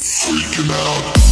Freaking out.